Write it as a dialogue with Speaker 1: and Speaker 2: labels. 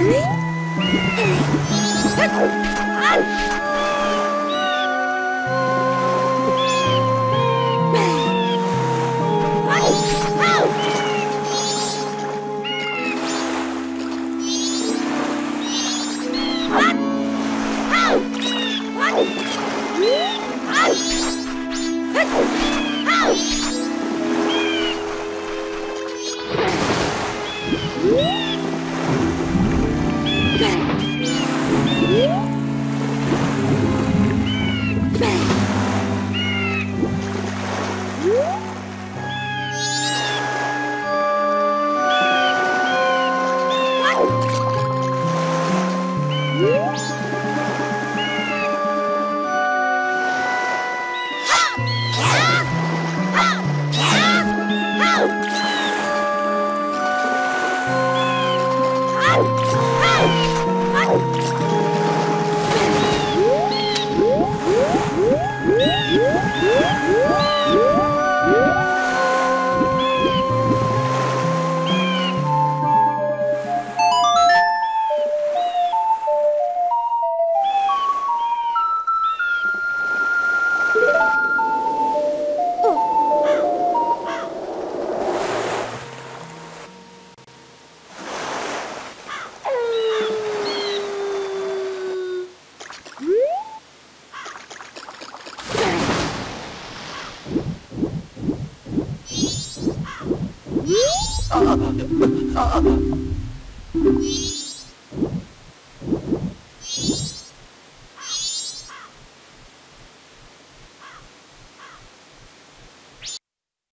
Speaker 1: 嗯，哎，啊！
Speaker 2: Woo!
Speaker 3: Ah!